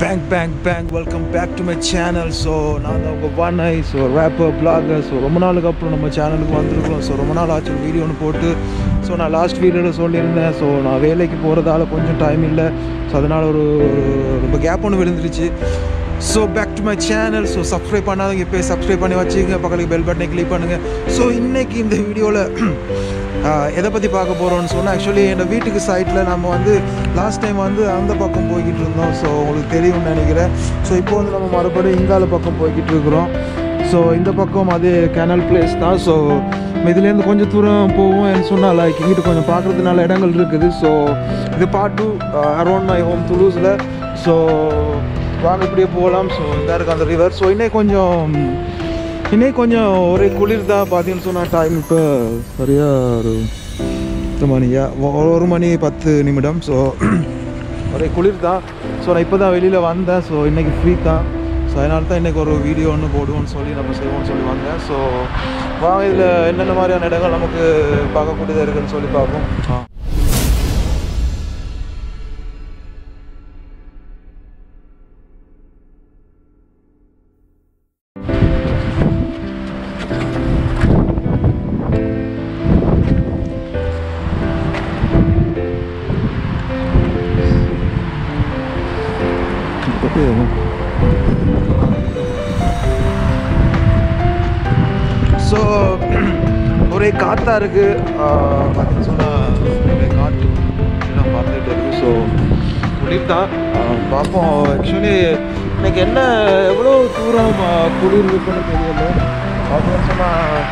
Bank bank bank welcome back to my channel so நான் தான் உங்கள் வானை ஸோ ரேப்பர் பிளாகர் ஸோ ரொம்ப நாளுக்கு அப்புறம் நம்ம சேனலுக்கு வந்திருக்கோம் ஸோ ரொம்ப நாள் ஆச்சு வீடியோ ஒன்று போட்டு. ஸோ நான் லாஸ்ட் வீடியோவில் சொல்லியிருந்தேன். ஸோ நான் வேலைக்கு போகிறதால கொஞ்சம் டைம் இல்லை. ஸோ அதனால் ஒரு ரொம்ப கேப் ஒன்று விழுந்துருச்சு. So back to my channel so subscribe பண்ணாதவங்க இப்போ சப்ஸ்கிரைப் பண்ணி வச்சுக்கோங்க. பக்கத்துக்கு பெல் பட்டனை கிளிக் பண்ணுங்கள் ஸோ இன்றைக்கி இந்த வீடியோவில் எதை பற்றி பார்க்க போகிறோம்னு சொன்னால் ஆக்சுவலி எங்கள் வீட்டுக்கு சைட்டில் நம்ம வந்து லாஸ்ட் டைம் வந்து அந்த பக்கம் போய்கிட்டு இருந்தோம். ஸோ உங்களுக்கு தெரியும்னு நினைக்கிறேன். ஸோ இப்போ வந்து நம்ம மறுபடியும் இங்கால பக்கம் போய்கிட்டு இருக்கிறோம். ஸோ இந்த பக்கம் அது கேனல் பிளேஸ் தான். ஸோ இதுலேருந்து கொஞ்சம் தூரம் போவோம் சொன்னால் லைக் இங்கிட்டு கொஞ்சம் பார்க்குறதுனால இடங்கள் இருக்குது. ஸோ இது part two around my home துலூஸில் so வாங்க இப்படியே போகலாம். ஸோ இதாக இருக்குது அந்த ரிவர் ஸோ இன்னும் கொஞ்சம் இன்னும் கொஞ்சம் ஒரே குளிர் தான் பார்த்தீங்கன்னு சொன்னால் டைம் இப்போ சரியாக ஒரு பத்து மணியா ஒரு மணி பத்து நிமிடம். ஸோ ஒரே குளிர் தான் ஸோ நான் இப்போ தான் வெளியில் வந்தேன். ஸோ இன்றைக்கி ஃப்ரீ தான். ஸோ அதனால தான் இன்றைக்கி ஒரு வீடியோ ஒன்று போடுவோம்னு சொல்லி நம்ம செய்வோம்னு சொல்லி வந்தேன். ஸோ வாங்க இதில் என்னென்ன மாதிரியான இடங்கள் நமக்கு பார்க்கக்கூடியதாக இருக்குதுன்னு சொல்லி பார்ப்போம். ஆ. ஸோ ஒரே காற்றா இருக்கு பார்த்தீங்கன்னு சொன்னால் ஒரே காற்று எல்லாம் பார்த்துட்டு இருக்கு ஸோ குளிர் தான் பார்ப்போம் ஆக்சுவலி எனக்கு என்ன எவ்வளோ தூரம் குளிர் இருக்குன்னு தெரியல பார்த்தீங்கன்னு சொன்னால்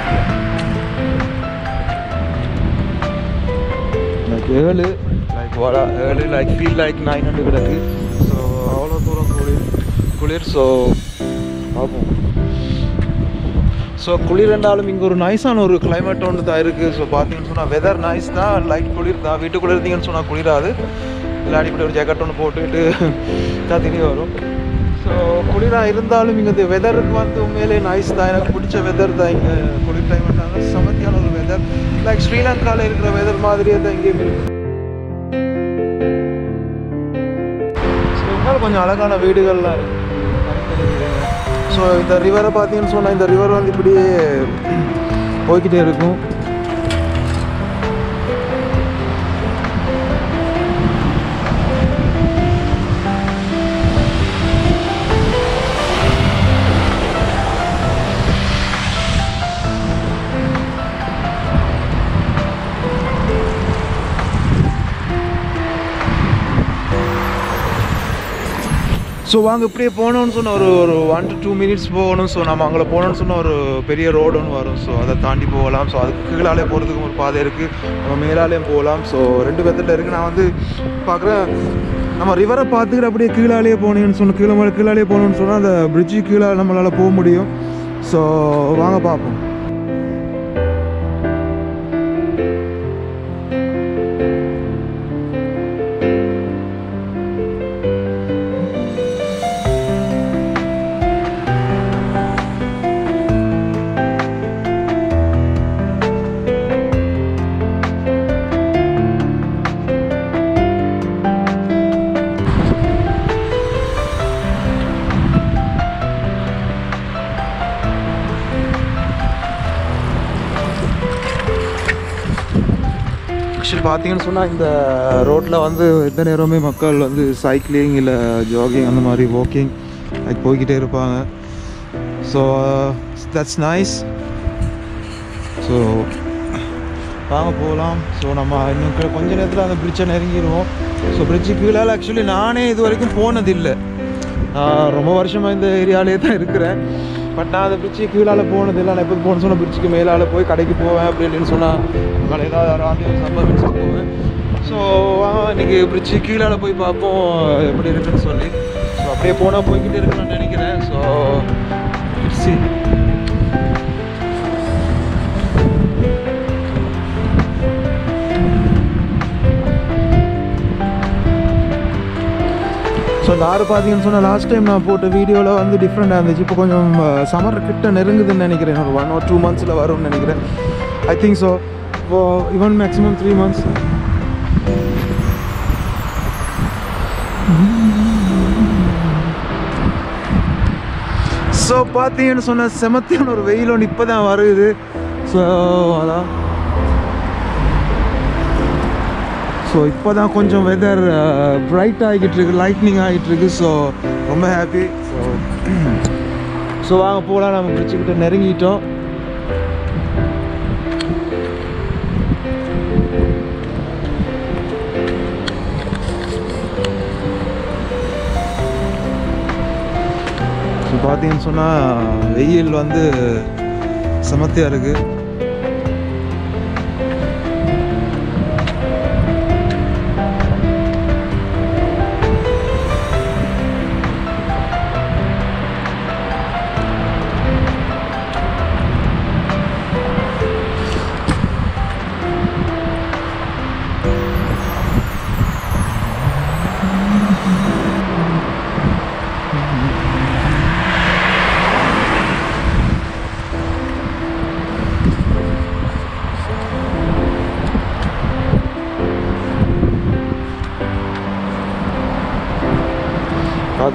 லைக் ஏழு லைக் வாடா ஏழு like feel like nine hundred கிடக்கு குளிர் ஸோ பார்ப்போம் ஸோ குளிர் இருந்தாலும் இங்கே ஒரு நைஸான ஒரு கிளைமேட் ஒன்று தான் இருக்குது ஸோ பார்த்தீங்கன்னு சொன்னால் வெதர் நைஸ் தான் லைட் குளிர் தான். வீட்டுக்குள்ளே இருந்தீங்கன்னு சொன்னால் குளிராது. இல்லாடி இப்படி ஒரு ஜாக்கெட் ஒன்று போட்டுக்கிட்டு தான் தெரிய வரும். ஸோ குளிராக இருந்தாலும் இங்கே இந்த வெதருக்கு வந்து உண்மையிலே நைஸ் தான். எனக்கு பிடிச்ச வெதர் தான் இங்கே குளிர் climate தான் சமத்தியான ஒரு வெதர் லைக் ஸ்ரீலங்காவில் இருக்கிற வெதர் மாதிரியே தான் இங்கேயும் இருக்குது ஸோ கொஞ்சம் அழகான வீடுகள்லாம் இருக்குது ஸோ இந்த ரிவரை பார்த்தீங்கன்னு சொன்னால் இந்த ரிவர் வந்து இப்படியே போய்கிட்டே இருக்கும். ஸோ வாங்க இப்படியே போனோம்னு சொன்ன ஒரு ஒரு ஒன் டு டூ மினிட்ஸ் போகணும். ஸோ நம்ம அங்கே போனோம்னு சொன்ன ஒரு பெரிய ரோடு ஒன்று வரும். ஸோ அதை தாண்டி போகலாம். ஸோ அதுக்கு கீழாலே போகிறதுக்கு ஒரு பாதை இருக்குது நம்ம மேலாலேயும் போகலாம். ஸோ ரெண்டு விதத்தில் இருக்குது நான் வந்து பார்க்குறேன் நம்ம ரிவரை பார்த்துக்கிட்டு அப்படியே கீழாலேயே போனேன்னு சொன்ன கீழே மேலே கீழாலேயே போகணுன்னு சொன்னால் அந்த பிரிட்ஜு கீழே நம்மளால் போக முடியும். ஸோ வாங்க பார்ப்போம். ஆக்சுவலி பார்த்தீங்கன்னு சொன்னால் இந்த ரோட்டில் வந்து எந்த நேரமே மக்கள் வந்து சைக்கிளிங் இல்லை ஜாகிங் அந்த மாதிரி வாக்கிங் லைக் போய்கிட்டே இருப்பாங்க. ஸோ தட்ஸ் நைஸ் ஸோ வாங்க போகலாம் ஸோ நம்ம இன்னும் கொஞ்ச நேரத்தில் அந்த பிரிட்ஜை நெருங்கிடுவோம் ஸோ பிரிட்ஜு கீழே ஆக்சுவலி நானே இது வரைக்கும் போனதில்லை. ரொம்ப வருஷமாக இந்த ஏரியாலே தான் இருக்கிறேன். பட் நான் அந்த பிரிட்ஜு கீழால போனதில்லை நான் எப்போ போன சொன்ன பிரிட்ஜுக்கு மேலால் போய் கடைக்கு போவேன் அப்படி இப்படின்னு சொன்னால் கடையில் ஏதாவது ஒரு ஆண்டி போவேன் ஸோ இன்னைக்கு பிரிட்ஜு கீழால் போய் பார்ப்போம் எப்படி இருக்குன்னு சொல்லி. ஸோ அப்படியே போனால் போய்கிட்டே இருக்கணும்னு நினைக்கிறேன். ஸோ பிரிச்சு ஸோ இந்த ஆறு பார்த்தீங்கன்னு சொன்னால் லாஸ்ட் டைம் நான் போட்ட வீடியோவில் வந்து டிஃப்ரெண்ட்டாக இருந்துச்சு. இப்போ கொஞ்சம் சம்மர் கிட்ட நெருங்குதுன்னு நினைக்கிறேன். ஒரு ஒன் ஆர் டூ மந்த்ஸில் வரும்னு நினைக்கிறேன். ஐ திங்க் ஸோ இப்போ even maximum three months so பார்த்தீங்கன்னு சொன்னால் செமத்தியான ஒரு வெயில் ஒன்று இப்போ தான் வருது. ஸோ அதான். ஸோ இப்போ தான் கொஞ்சம் வெதர் பிரைட் uh, ஆகிட்டு இருக்கு லைட்னிங் ஆகிட்டு இருக்கு. ஸோ ரொம்ப ஹாப்பி ஸோ ஸோ வாங்க போகலாம் நம்ம பிடிச்சிக்கிட்ட நெருங்கிட்டோம். பார்த்தீங்கன்னு சொன்னால் வெயில் வந்து செமத்தியாக இருக்குது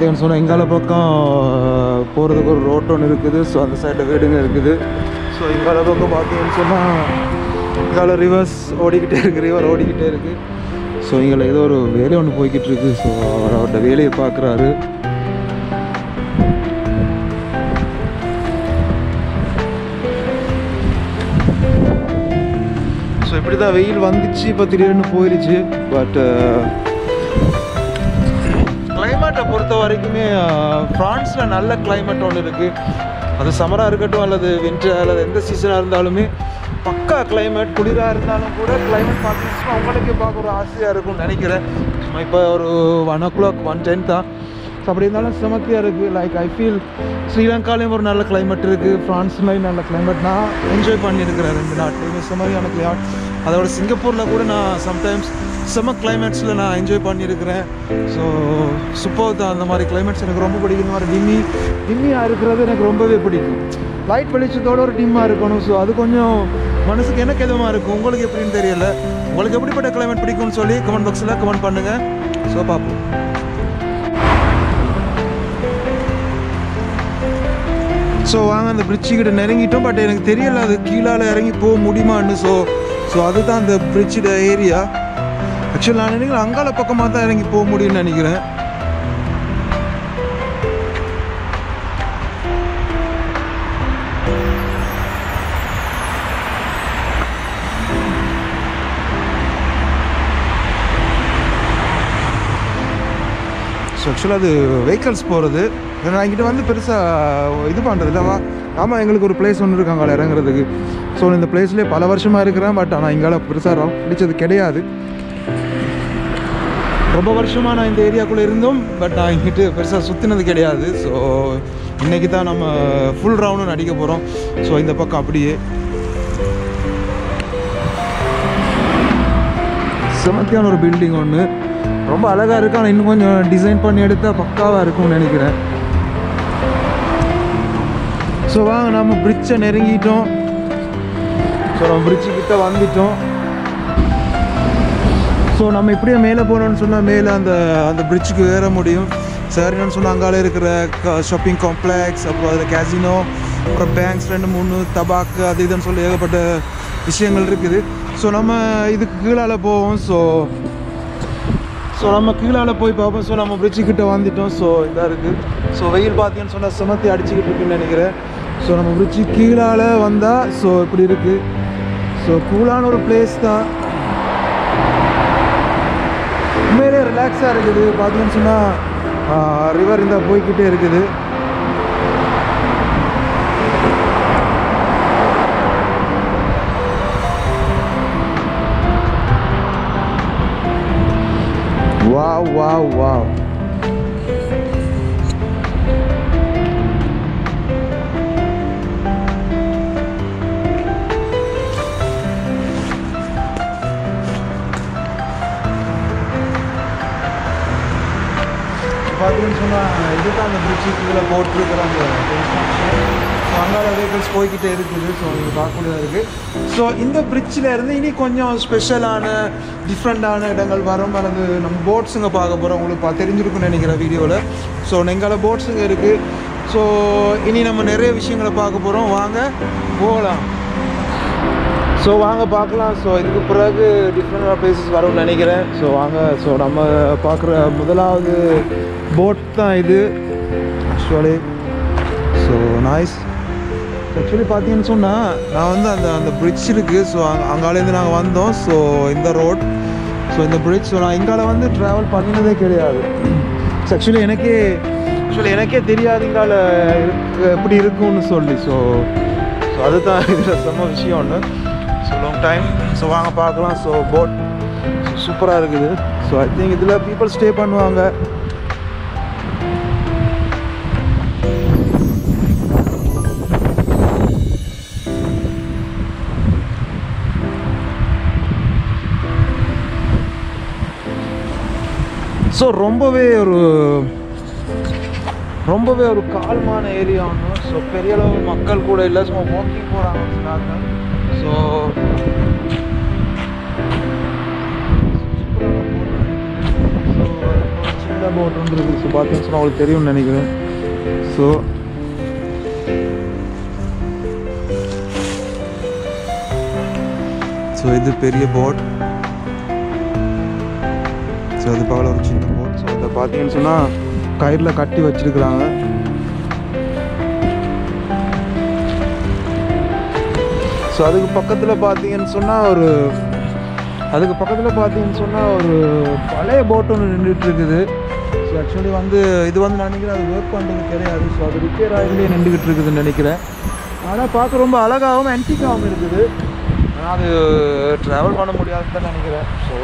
பார்த்தீங்கன்னு சொன்னால் எங்கால பக்கம் போகிறதுக்கு ஒரு ரோட் ஒன்று இருக்குது. ஸோ அந்த சைடில் வீடுங்க இருக்குது. ஸோ எங்கால பக்கம் பார்த்தீங்கன்னு சொன்னால் எங்கால ரிவர்ஸ் ஓடிக்கிட்டே இருக்குது ரிவர் ஓடிக்கிட்டே இருக்குது ஸோ இங்கே ஏதோ ஒரு வேலை ஒன்று போய்கிட்டு இருக்குது ஸோ அவர் அவர்கிட்ட வேலையை பார்க்குறாரு. ஸோ இப்படி தான் வெயில் வந்துச்சு இப்போ திடீர்னு போயிடுச்சு பட் பொறுத்த வரைக்குமே ஃப்ரான்ஸில் நல்ல கிளைமேட் ஒன்று இருக்குது அது சம்மராக இருக்கட்டும் அல்லது வின்டர் அல்லது எந்த சீசனாக இருந்தாலுமே பக்கா கிளைமேட் குளிராக இருந்தாலும் கூட கிளைமேட் பார்த்துச்சுன்னா அவங்களுக்கே பார்க்க ஒரு ஆசையாக இருக்கும்னு நினைக்கிறேன். இப்போ ஒரு one o'clock one ten தான். ஸோ அப்படி இருந்தாலும் செமத்தியாக இருக்குது லைக் ஐ ஃபீல் ஸ்ரீலங்காலேயும் ஒரு நல்ல கிளைமேட் இருக்குது ஃப்ரான்ஸ்லேயும் நல்ல கிளைமேட் நான் என்ஜாய் பண்ணியிருக்கிறேன் ரெண்டு நாட்லையுமே செமையான கிளைமேட் அதோட சிங்கப்பூரில் கூட நான் சம்டைம்ஸ் செம கிளைமேட்ஸில் நான் என்ஜாய் பண்ணியிருக்கிறேன். ஸோ சூப்பர் தான் அந்த மாதிரி கிளைமேட்ஸ் எனக்கு ரொம்ப பிடிக்கும். இந்த மாதிரி டிம்மி டிம்மியாக இருக்கிறது எனக்கு ரொம்பவே பிடிக்கும். லைட் வெளிச்சத்தோடு ஒரு டிம்மாக இருக்கணும். ஸோ அது கொஞ்சம் மனசுக்கு எனக்கு எதுவாக இருக்கும்? உங்களுக்கு எப்படின்னு தெரியல. உங்களுக்கு எப்படிப்பட்ட கிளைமேட் பிடிக்கும்னு சொல்லி கமெண்ட் பாக்ஸில் கமெண்ட் பண்ணுங்கள் ஸோ பார்ப்போம். ஸோ வாங்க அந்த பிரிட்ஜு கிட்ட நெருங்கிட்டோம். பட் எனக்கு தெரியல அது கீழால் இறங்கி போக முடியுமான்னு. ஸோ ஸோ அதுதான் அந்த பிரிட்ஜோட ஏரியா ஆக்சுவலி நான் நினைக்கிறேன் அங்கால பக்கமாக தான் இறங்கி போக முடியும்னு நினைக்கிறேன். ஸோ ஆக்சுவலாக அது வெஹிக்கல்ஸ் போகிறது நான் இங்கிட்ட வந்து பெருசாக இது பண்ணுறது இல்லைவா ஆமாம் எங்களுக்கு ஒரு பிளேஸ் ஒன்று இருக்காங்களா அங்கே இறங்குறதுக்கு. ஸோ இந்த பிளேஸ்லேயே பல வருஷமாக இருக்கிறேன். பட் ஆனால் இங்கால பெருசாக பிடிச்சது கிடையாது. ரொம்ப வருஷமாக நான் இந்த ஏரியாக்குள்ளே இருந்தோம் பட் நான் இங்கிட்டு பெருசாக சுற்றினது கிடையாது. ஸோ இன்றைக்கி தான் நம்ம ஃபுல் ரவுண்டும் நடிக்க போகிறோம் ஸோ இந்த பக்கம் அப்படியே. செமத்தியான ஒரு பில்டிங் ஒன்று ரொம்ப அழகாக இருக்கு. ஆனால் இன்னும் கொஞ்சம் டிசைன் பண்ணி எடுத்தால் பக்காவாக இருக்கும்னு நினைக்கிறேன். ஸோ வாங்க நம்ம பிரிட்ஜை நெருங்கிட்டோம். ஸோ நம்ம பிரிட்ஜு கிட்ட வந்துட்டோம். ஸோ நம்ம இப்படியே மேலே போனோம்னு சொன்னால் மேலே அந்த அந்த பிரிட்ஜுக்கு ஏற முடியும். சரின்னு என்னன்னு சொன்னால் அங்காலே இருக்கிற ஷாப்பிங் காம்ப்ளெக்ஸ் அப்புறம் அதில் கேசினோ அப்புறம் பேங்க்ஸ் ரெண்டு மூணு தபாக்கு அது இதுன்னு சொல்லி ஏகப்பட்ட விஷயங்கள் இருக்குது. ஸோ நம்ம இதுக்கு கீழால் போவோம். ஸோ ஸோ நம்ம கீழால் போய் பார்ப்போம் ஸோ நம்ம பிரிட்ஜு கிட்ட வந்துட்டோம் ஸோ இதாக இருக்குது ஸோ வெயில் பார்த்தீங்கன்னு சொன்னால் சுமத்தி அடிச்சுக்கிட்டு இருக்குன்னு நினைக்கிறேன். ஸோ நம்ம பிரிட்ஜு கீழால் வந்தால் ஸோ இப்படி இருக்குது ஸோ கூலான ஒரு பிளேஸ் தான். உண்மையிலே ரிலாக்ஸாக இருக்குது. பார்த்தீங்கன்னு சொன்னால் ரிவர் இந்த போய்க்கிட்டே இருக்குது. வாவ் வாவ் வாவ் பார்த்தீங்கன்னு சொன்னால் இதுதான் அந்த பிரிட்ஜு கீழே போட்டிருக்கிற வெஹிக்கிள்ஸ் போய்கிட்டே இருக்குது. ஸோ நீங்கள் பார்க்கக்கூடியதாக இருக்குது ஸோ இந்த பிரிட்ஜில் இருந்து இனி கொஞ்சம் ஸ்பெஷலான டிஃப்ரெண்ட்டான இடங்கள் வரும். அல்லது நம்ம போட்ஸுங்க பார்க்க போகிறோம் உங்களுக்கு பா தெரிஞ்சிருக்குன்னு நினைக்கிறேன் வீடியோவில் ஸோ எங்கால போட்ஸுங்க இருக்குது ஸோ இனி நம்ம நிறைய விஷயங்களை பார்க்க போகிறோம் வாங்க போகலாம். ஸோ வாங்க பார்க்கலாம். ஸோ இதுக்கு பிறகு டிஃப்ரெண்டான பிளேசஸ் வரும்னு நினைக்கிறேன். ஸோ வாங்க. ஸோ நம்ம பார்க்குற முதலாவது போட் தான் இது. ஆக்சுவலி ஸோ நாய்ஸ் ஆக்சுவலி பார்த்தீங்கன்னு சொன்னால் நான் வந்து அந்த அந்த பிரிட்ஜ் இருக்குது ஸோ அங்கே அங்காலேருந்து நாங்கள் வந்தோம். ஸோ இந்த ரோட் ஸோ இந்த பிரிட்ஜ் ஸோ நான் இங்கால வந்து ட்ராவல் பண்ணினதே கிடையாது. ஸோ ஆக்சுவலி எனக்கே ஆக்சுவலி எனக்கே தெரியாது இங்கால எப்படி இருக்கும்னு சொல்லி. ஸோ ஸோ அதுதான் இதில் செம்ம விஷயம் ஒன்று ஸோ லாங் டைம் ஸோ வாங்க பார்க்கலாம். ஸோ போட் சூப்பராக இருக்குது. ஸோ ஐ திங்க் இதில் பீப்புள் ஸ்டே பண்ணுவாங்க. ஸோ ரொம்பவே ஒரு ரொம்பவே ஒரு கால்மான ஏரியா ஒன்று ஸோ பெரிய அளவு மக்கள் கூட இல்லை. சும்மா வாக்கிங் போகிறாங்க சிலாங்க ஸோ சின்ன போட் வந்துருக்கு ஸோ பார்த்தீங்கன்னா சொன்னால் தெரியும்னு நினைக்கிறேன். ஸோ ஸோ இது பெரிய போட் அது பக்கத்தில் ஒரு சின்ன போட் ஸோ அதை பார்த்தீங்கன்னு சொன்னால் கயிறில் கட்டி வச்சிருக்கிறாங்க. ஸோ அதுக்கு பக்கத்தில் பார்த்தீங்கன்னு சொன்னால் ஒரு அதுக்கு பக்கத்தில் பார்த்தீங்கன்னு சொன்னால் ஒரு பழைய போட் ஒன்று நின்றுட்டு இருக்குது. ஸோ ஆக்சுவலி வந்து இது வந்து நான் நினைக்கிறேன் அது ஒர்க் பண்ணுறது கிடையாது. ஸோ அது ரிப்பேர் ஆகிலேயே நின்றுக்கிட்டு இருக்குதுன்னு நினைக்கிறேன். ஆனால் பார்க்க ரொம்ப அழகாகவும் ஆன்டிக்காகவும் இருக்குது. ஆனால் அது ட்ராவல் பண்ண முடியாதுன்னு தான் நினைக்கிறேன். ஸோ